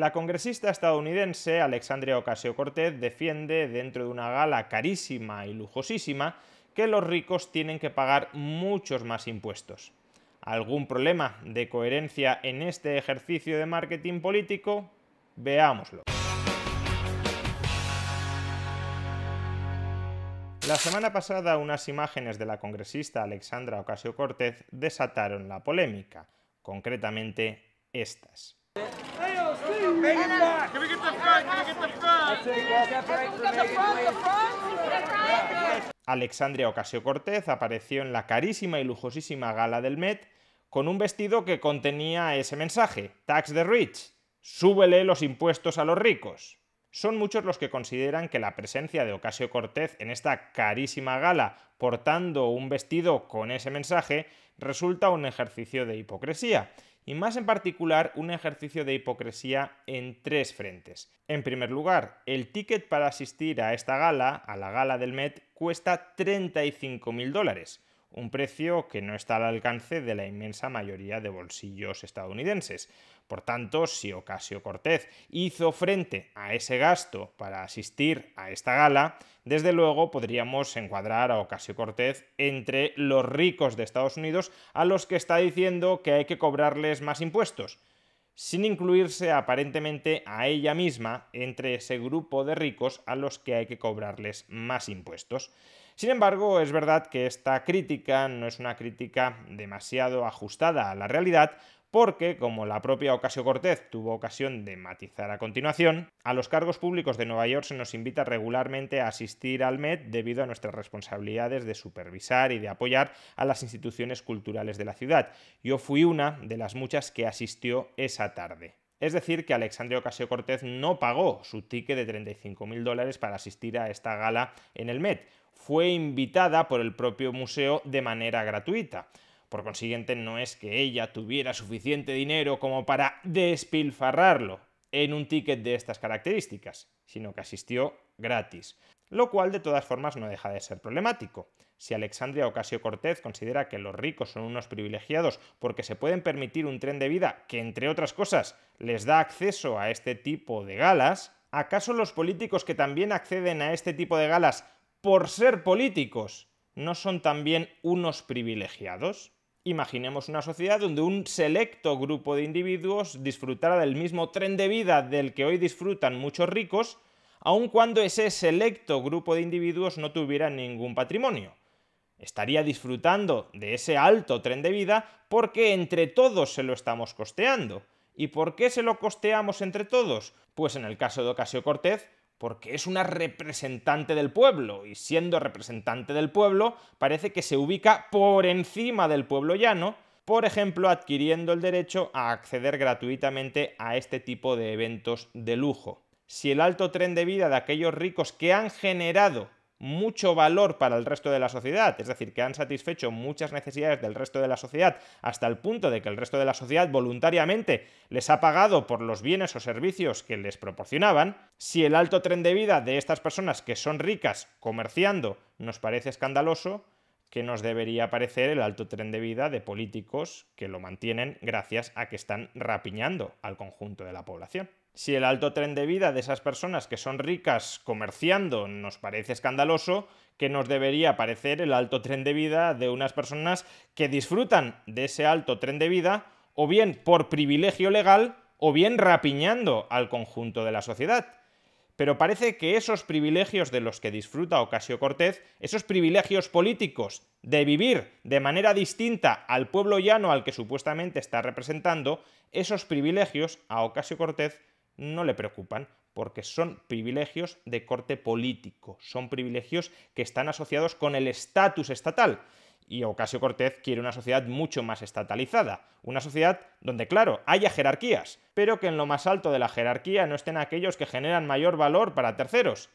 La congresista estadounidense Alexandria Ocasio-Cortez defiende dentro de una gala carísima y lujosísima que los ricos tienen que pagar muchos más impuestos. ¿Algún problema de coherencia en este ejercicio de marketing político? Veámoslo. La semana pasada unas imágenes de la congresista Alexandra Ocasio-Cortez desataron la polémica, concretamente estas. Alexandria Ocasio-Cortez apareció en la carísima y lujosísima gala del Met con un vestido que contenía ese mensaje, Tax the Rich, súbele los impuestos a los ricos. Son muchos los que consideran que la presencia de Ocasio Cortez en esta carísima gala portando un vestido con ese mensaje resulta un ejercicio de hipocresía, y más en particular un ejercicio de hipocresía en tres frentes. En primer lugar, el ticket para asistir a esta gala, a la gala del Met, cuesta 35.000 dólares, un precio que no está al alcance de la inmensa mayoría de bolsillos estadounidenses. Por tanto, si Ocasio Cortez hizo frente a ese gasto para asistir a esta gala, desde luego podríamos encuadrar a Ocasio Cortez entre los ricos de Estados Unidos a los que está diciendo que hay que cobrarles más impuestos sin incluirse aparentemente a ella misma entre ese grupo de ricos a los que hay que cobrarles más impuestos. Sin embargo, es verdad que esta crítica no es una crítica demasiado ajustada a la realidad, porque, como la propia Ocasio Cortez tuvo ocasión de matizar a continuación, a los cargos públicos de Nueva York se nos invita regularmente a asistir al MED debido a nuestras responsabilidades de supervisar y de apoyar a las instituciones culturales de la ciudad. Yo fui una de las muchas que asistió esa tarde. Es decir, que Alexandria Ocasio Cortez no pagó su ticket de 35.000 dólares para asistir a esta gala en el Met. Fue invitada por el propio museo de manera gratuita. Por consiguiente, no es que ella tuviera suficiente dinero como para despilfarrarlo en un ticket de estas características, sino que asistió gratis. Lo cual, de todas formas, no deja de ser problemático. Si Alexandria Ocasio Cortez considera que los ricos son unos privilegiados porque se pueden permitir un tren de vida que, entre otras cosas, les da acceso a este tipo de galas, ¿acaso los políticos que también acceden a este tipo de galas por ser políticos no son también unos privilegiados? Imaginemos una sociedad donde un selecto grupo de individuos disfrutara del mismo tren de vida del que hoy disfrutan muchos ricos, aun cuando ese selecto grupo de individuos no tuviera ningún patrimonio. Estaría disfrutando de ese alto tren de vida porque entre todos se lo estamos costeando. ¿Y por qué se lo costeamos entre todos? Pues en el caso de Ocasio Cortez, porque es una representante del pueblo, y siendo representante del pueblo, parece que se ubica por encima del pueblo llano, por ejemplo, adquiriendo el derecho a acceder gratuitamente a este tipo de eventos de lujo. Si el alto tren de vida de aquellos ricos que han generado mucho valor para el resto de la sociedad, es decir, que han satisfecho muchas necesidades del resto de la sociedad hasta el punto de que el resto de la sociedad voluntariamente les ha pagado por los bienes o servicios que les proporcionaban, si el alto tren de vida de estas personas que son ricas comerciando nos parece escandaloso, que nos debería parecer el alto tren de vida de políticos que lo mantienen gracias a que están rapiñando al conjunto de la población. Si el alto tren de vida de esas personas que son ricas comerciando nos parece escandaloso, que nos debería parecer el alto tren de vida de unas personas que disfrutan de ese alto tren de vida o bien por privilegio legal o bien rapiñando al conjunto de la sociedad. Pero parece que esos privilegios de los que disfruta Ocasio Cortez, esos privilegios políticos de vivir de manera distinta al pueblo llano al que supuestamente está representando, esos privilegios a Ocasio Cortez no le preocupan porque son privilegios de corte político, son privilegios que están asociados con el estatus estatal. Y Ocasio Cortez quiere una sociedad mucho más estatalizada, una sociedad donde, claro, haya jerarquías, pero que en lo más alto de la jerarquía no estén aquellos que generan mayor valor para terceros,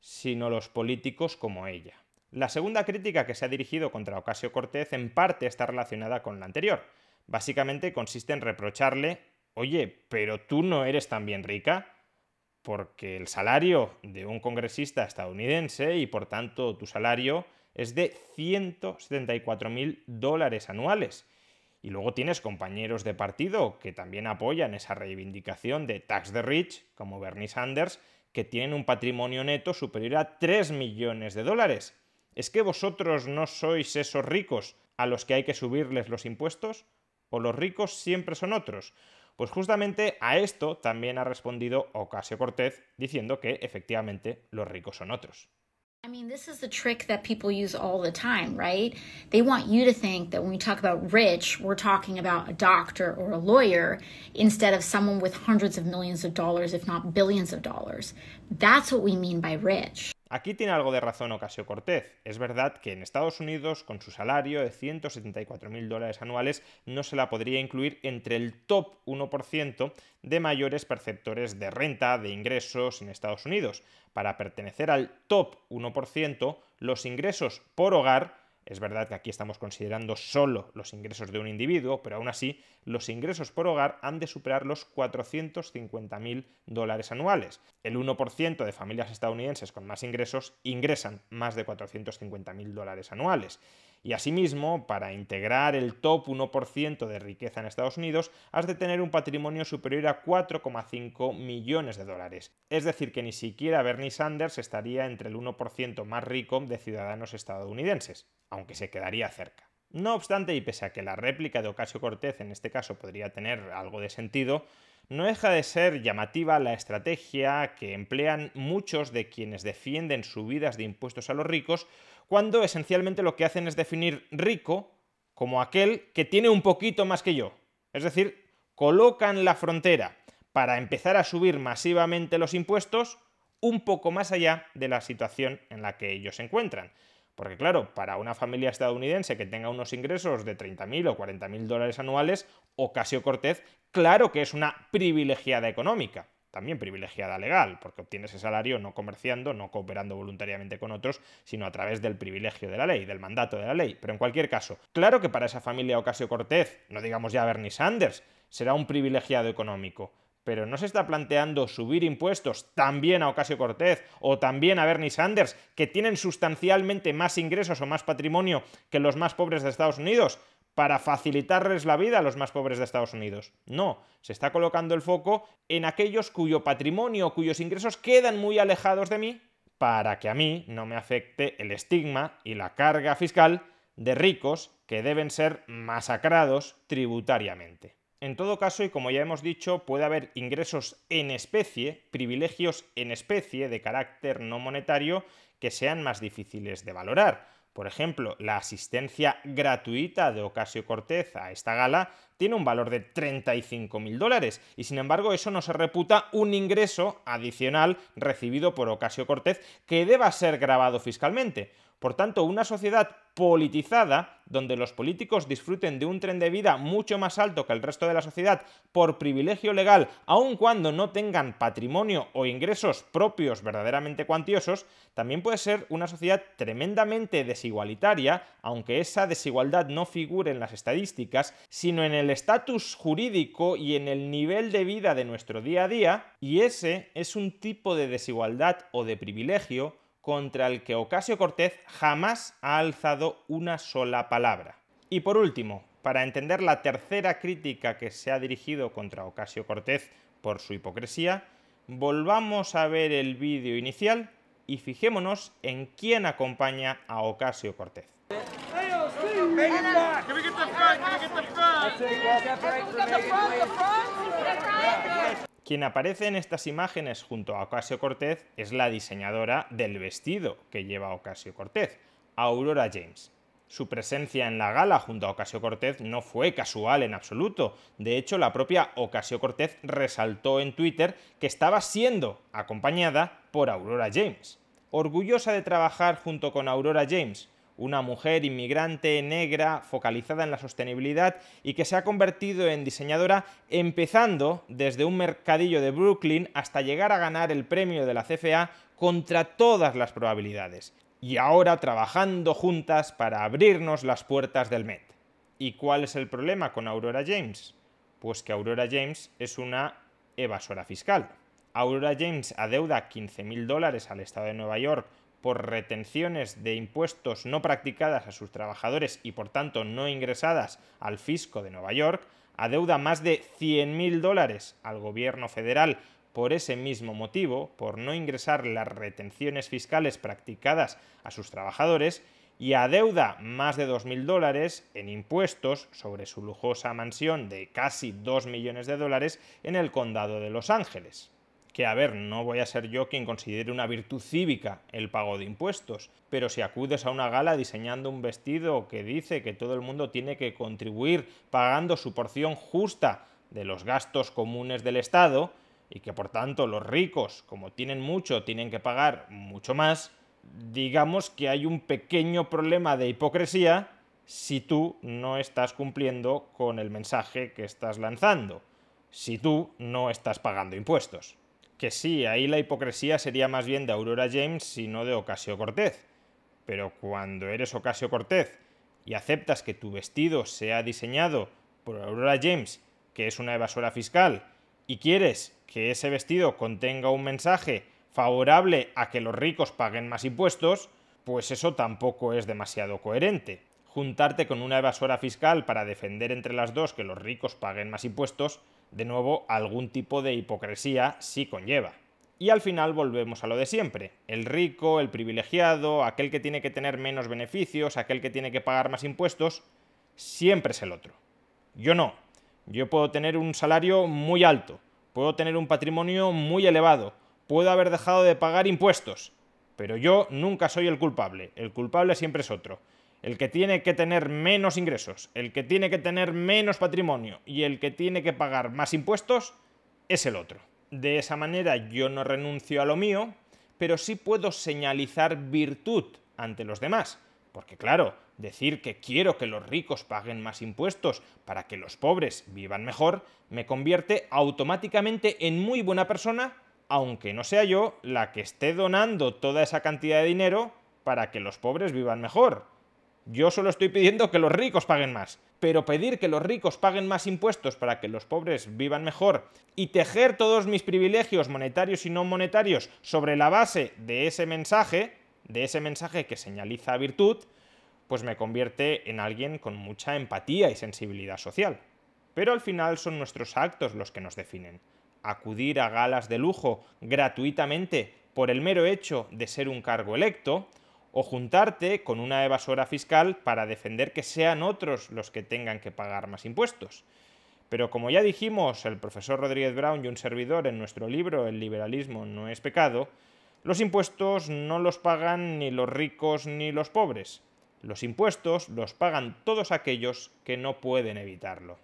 sino los políticos como ella. La segunda crítica que se ha dirigido contra Ocasio Cortez en parte está relacionada con la anterior. Básicamente consiste en reprocharle oye, pero tú no eres tan bien rica, porque el salario de un congresista estadounidense y por tanto tu salario es de 174 mil dólares anuales. Y luego tienes compañeros de partido que también apoyan esa reivindicación de tax the rich, como Bernie Sanders, que tienen un patrimonio neto superior a 3 millones de dólares. ¿Es que vosotros no sois esos ricos a los que hay que subirles los impuestos? ¿O los ricos siempre son otros? Pues justamente a esto también ha respondido Ocasio Cortez diciendo que efectivamente los ricos son otros. I mean, this is the trick that people use all the time, right? They want you to think that when we talk about rich, we're talking about a doctor or a lawyer instead of someone with hundreds of millions of dollars, if not billions of dollars. That's what we mean by rich. Aquí tiene algo de razón Ocasio Cortez. Es verdad que en Estados Unidos, con su salario de 174.000 dólares anuales, no se la podría incluir entre el top 1% de mayores perceptores de renta, de ingresos en Estados Unidos. Para pertenecer al top 1%, los ingresos por hogar es verdad que aquí estamos considerando solo los ingresos de un individuo, pero aún así los ingresos por hogar han de superar los 450.000 dólares anuales. El 1% de familias estadounidenses con más ingresos ingresan más de 450.000 dólares anuales. Y asimismo, para integrar el top 1% de riqueza en Estados Unidos, has de tener un patrimonio superior a 4,5 millones de dólares. Es decir, que ni siquiera Bernie Sanders estaría entre el 1% más rico de ciudadanos estadounidenses, aunque se quedaría cerca. No obstante, y pese a que la réplica de Ocasio Cortez en este caso podría tener algo de sentido, no deja de ser llamativa la estrategia que emplean muchos de quienes defienden subidas de impuestos a los ricos cuando esencialmente lo que hacen es definir rico como aquel que tiene un poquito más que yo. Es decir, colocan la frontera para empezar a subir masivamente los impuestos un poco más allá de la situación en la que ellos se encuentran. Porque claro, para una familia estadounidense que tenga unos ingresos de 30.000 o 40.000 dólares anuales, Ocasio Cortez, claro que es una privilegiada económica también privilegiada legal, porque obtiene ese salario no comerciando, no cooperando voluntariamente con otros, sino a través del privilegio de la ley, del mandato de la ley. Pero en cualquier caso, claro que para esa familia Ocasio Cortez, no digamos ya Bernie Sanders, será un privilegiado económico. Pero no se está planteando subir impuestos también a Ocasio Cortez o también a Bernie Sanders, que tienen sustancialmente más ingresos o más patrimonio que los más pobres de Estados Unidos para facilitarles la vida a los más pobres de Estados Unidos. No, se está colocando el foco en aquellos cuyo patrimonio, cuyos ingresos quedan muy alejados de mí, para que a mí no me afecte el estigma y la carga fiscal de ricos que deben ser masacrados tributariamente. En todo caso, y como ya hemos dicho, puede haber ingresos en especie, privilegios en especie de carácter no monetario que sean más difíciles de valorar. Por ejemplo, la asistencia gratuita de Ocasio Cortez a esta gala tiene un valor de 35.000 dólares y sin embargo eso no se reputa un ingreso adicional recibido por Ocasio Cortez que deba ser grabado fiscalmente. Por tanto, una sociedad politizada, donde los políticos disfruten de un tren de vida mucho más alto que el resto de la sociedad por privilegio legal, aun cuando no tengan patrimonio o ingresos propios verdaderamente cuantiosos, también puede ser una sociedad tremendamente desigualitaria, aunque esa desigualdad no figure en las estadísticas, sino en el estatus jurídico y en el nivel de vida de nuestro día a día, y ese es un tipo de desigualdad o de privilegio contra el que Ocasio Cortez jamás ha alzado una sola palabra. Y por último, para entender la tercera crítica que se ha dirigido contra Ocasio Cortez por su hipocresía, volvamos a ver el vídeo inicial y fijémonos en quién acompaña a Ocasio Cortez. Quien aparece en estas imágenes junto a Ocasio Cortez es la diseñadora del vestido que lleva Ocasio Cortez, Aurora James. Su presencia en la gala junto a Ocasio Cortez no fue casual en absoluto. De hecho, la propia Ocasio Cortez resaltó en Twitter que estaba siendo acompañada por Aurora James. Orgullosa de trabajar junto con Aurora James, una mujer inmigrante negra focalizada en la sostenibilidad y que se ha convertido en diseñadora empezando desde un mercadillo de Brooklyn hasta llegar a ganar el premio de la CFA contra todas las probabilidades. Y ahora trabajando juntas para abrirnos las puertas del Met. ¿Y cuál es el problema con Aurora James? Pues que Aurora James es una evasora fiscal. Aurora James adeuda 15.000 dólares al Estado de Nueva York por retenciones de impuestos no practicadas a sus trabajadores y por tanto no ingresadas al fisco de Nueva York, adeuda más de 100.000 dólares al gobierno federal por ese mismo motivo, por no ingresar las retenciones fiscales practicadas a sus trabajadores, y adeuda más de 2.000 dólares en impuestos sobre su lujosa mansión de casi 2 millones de dólares en el condado de Los Ángeles. Que a ver, no voy a ser yo quien considere una virtud cívica el pago de impuestos, pero si acudes a una gala diseñando un vestido que dice que todo el mundo tiene que contribuir pagando su porción justa de los gastos comunes del Estado, y que por tanto los ricos, como tienen mucho, tienen que pagar mucho más, digamos que hay un pequeño problema de hipocresía si tú no estás cumpliendo con el mensaje que estás lanzando, si tú no estás pagando impuestos. Que sí, ahí la hipocresía sería más bien de Aurora James y no de Ocasio Cortez. Pero cuando eres Ocasio Cortez y aceptas que tu vestido sea diseñado por Aurora James, que es una evasora fiscal, y quieres que ese vestido contenga un mensaje favorable a que los ricos paguen más impuestos, pues eso tampoco es demasiado coherente. Juntarte con una evasora fiscal para defender entre las dos que los ricos paguen más impuestos, de nuevo, algún tipo de hipocresía sí conlleva. Y al final volvemos a lo de siempre. El rico, el privilegiado, aquel que tiene que tener menos beneficios, aquel que tiene que pagar más impuestos, siempre es el otro. Yo no. Yo puedo tener un salario muy alto, puedo tener un patrimonio muy elevado, puedo haber dejado de pagar impuestos, pero yo nunca soy el culpable, el culpable siempre es otro. El que tiene que tener menos ingresos, el que tiene que tener menos patrimonio y el que tiene que pagar más impuestos es el otro. De esa manera yo no renuncio a lo mío, pero sí puedo señalizar virtud ante los demás. Porque claro, decir que quiero que los ricos paguen más impuestos para que los pobres vivan mejor me convierte automáticamente en muy buena persona aunque no sea yo la que esté donando toda esa cantidad de dinero para que los pobres vivan mejor. Yo solo estoy pidiendo que los ricos paguen más. Pero pedir que los ricos paguen más impuestos para que los pobres vivan mejor y tejer todos mis privilegios monetarios y no monetarios sobre la base de ese mensaje, de ese mensaje que señaliza virtud, pues me convierte en alguien con mucha empatía y sensibilidad social. Pero al final son nuestros actos los que nos definen acudir a galas de lujo gratuitamente por el mero hecho de ser un cargo electo, o juntarte con una evasora fiscal para defender que sean otros los que tengan que pagar más impuestos. Pero como ya dijimos el profesor Rodríguez Brown y un servidor en nuestro libro El liberalismo no es pecado, los impuestos no los pagan ni los ricos ni los pobres. Los impuestos los pagan todos aquellos que no pueden evitarlo.